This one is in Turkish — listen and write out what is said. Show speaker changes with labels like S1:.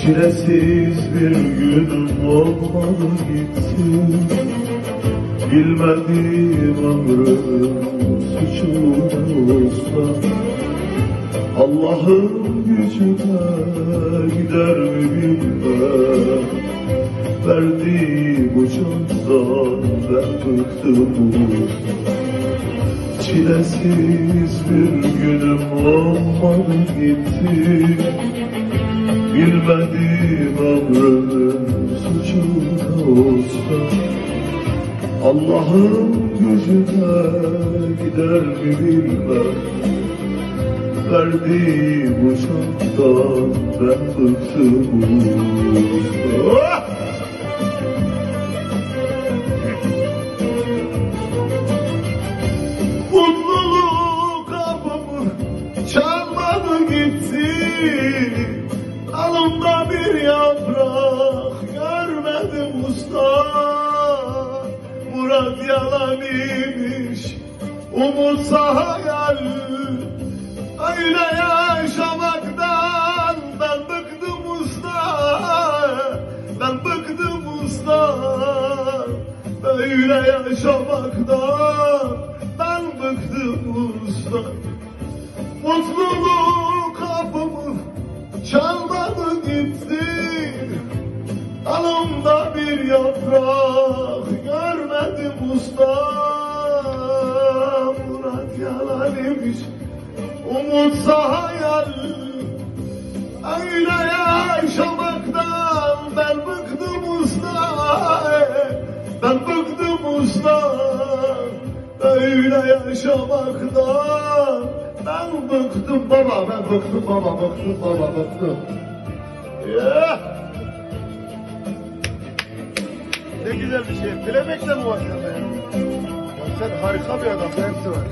S1: Çilesiz bir günüm olmadı gitti Bilmediğim ömrüm suçum olsa Allah'ın gücüne gider mi bilmem. Verdiği bu candan ben bıktım Çilesiz bir günüm olmadı gitti Bilmediğim ömrümün suçu da olsa Allah'ın gücüne gider mi bilmem. Verdiği bu şandan ben bıktım. Ah! Usta Murat yalan imiş Umut hayal Öyle yaşamaktan ben bıktım usta Ben bıktım usta Böyle yaşamaktan ben bıktım usta Mutluluk kapımı çalmadı gitti. Alımda bir yaprak görmedim usta. Murat yalan imiş Umutsa hayal Öyle yaşamaktan ben bıktım usta. Ben bıktım usta. Öyle yaşamaktan ben bıktım. Baba ben bıktım baba bıktım baba bıktım. Yeah.
S2: Ne güzel bir şey. Bilemekle mi? Ya Sen harika bir adamsın. Hepsi var.